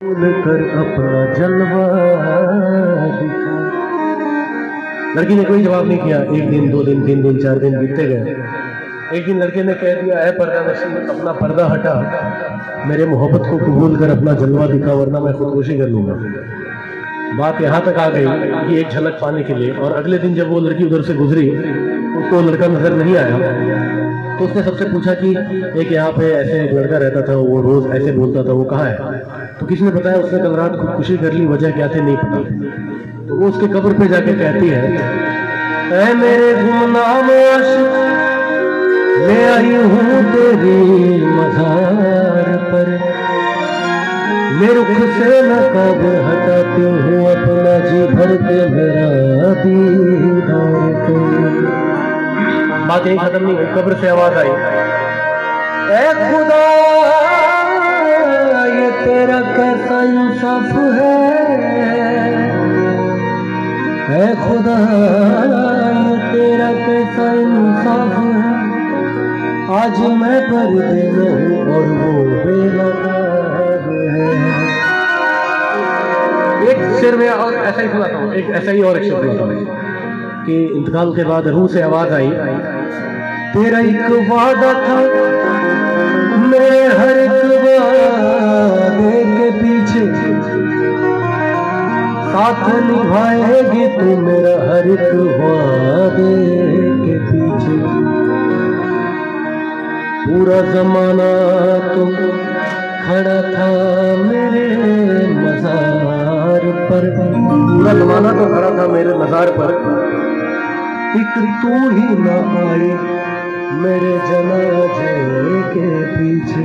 کر اپنا جلوہ لڑکی نے کوئی جواب نہیں کیا۔ ایک دن، دو دن، تین دن، چار دن بیتتے گئے۔ ایک دن لڑکے نے کہہ دیا، اے پردہ نشین، اپنا پردہ ہٹا۔ میرے محبت کو قبول کر، اپنا جلوہ دکھا، ورنہ میں خودکشی کر لوں گا۔ بات یہاں تک آ گئی کہ ایک جھلک پانے کے لیے۔ اور اگلے دن جب وہ لڑکی ادھر سے گزری، اس کو لڑکا نظر نہیں آیا۔ تو اس نے سب سے پوچھا کہ ایک یہاں پہ ایسے ایک لڑکا رہتا تھا، وہ روز ایسے بولتا تھا، وہ کہاں ہے؟ تو کسی نے بتایا اس نے کل رات خودکشی کر لی، وجہ کیا تھی نہیں پتا۔ تو وہ اس کے قبر پہ جا کے کہتی ہے، اے میرے گمنام عاشق، میں آئی ہوں تیری مزار پر۔ میں رخ سے نقاب ہٹاتی ہوں، اپنا جی بھر کے میرا دیدار۔ بات یہی ختم نہیں ہوئی قبر سے آواز آئی۔ اے خدا یہ تیرا کیسا انصاف ہے؟ اے خدا یہ تیرا کیسا انصاف ہے؟ آج میں پردے میں ہوں اور وہ بے نقاب ہے۔ ایک شعر میں اور ایسا ہی سنا تھا ایک ایسا ہی اور ایک شعر سنا کہ انتقال کے بعد روح سے آواز آئی۔ تیرا ایک وعدہ تھا، میرے ہر ایک وعدے کے پیچھے۔ ساتھ نبھائے گی تو میرا ہر ایک وعدے کے پیچھے۔ پورا زمانہ تو کھڑا تھا میرے مزار پر۔ پورا زمانہ تو کھڑا تھا میرے مزار پر۔ ایک تو ہی نہ آئے میرے جنازے کے پیچھے۔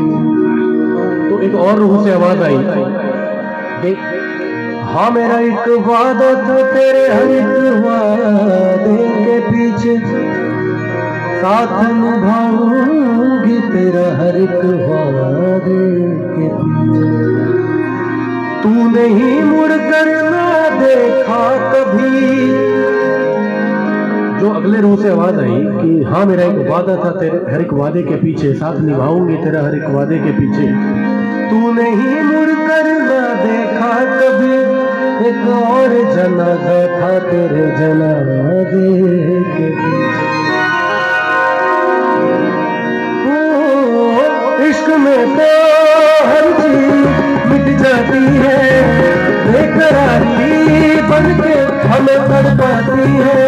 تو ایک اور روح سے آواز آئی۔ دیکھ ہاں میرا ایک وعدہ تھا، تیرے ہر ایک وعدے کے پیچھے۔ ساتھ نبھاؤں گی تیرا ہر ایک وعدے کے پیچھے۔ تو نہیں مڑ کر نہ دیکھا کبھی۔ اگلے روح سے آواز آئی کہ ہاں میرا ایک وعدہ تھا، تیرے ہر ایک وعدے کے پیچھے ساتھ نبھاؤں گی، تیرا ہر ایک وعدے کے پیچھے۔ تو نہیں مڑ کر نہ دیکھا کبھی، ایک اور جنازہ تھا تیرے جنازے کے پیچھے۔ عشق میں تو ہر چیز مٹ جاتی ہے، بے قراری بن کے ہمیں پڑ پاتی ہے۔